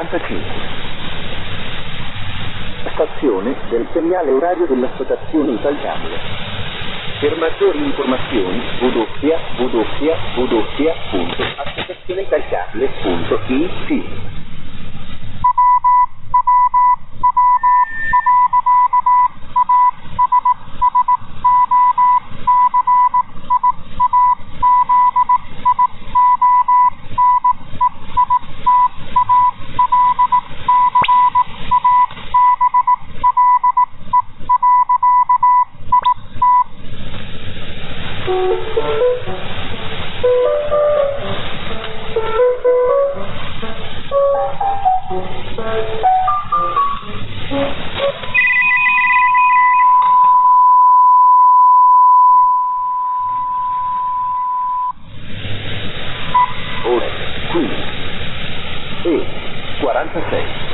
45. Stazione del segnale orario dell'Associazione Italiana. Per maggiori informazioni www.associazioneitaliane.it Ora, qui e 46.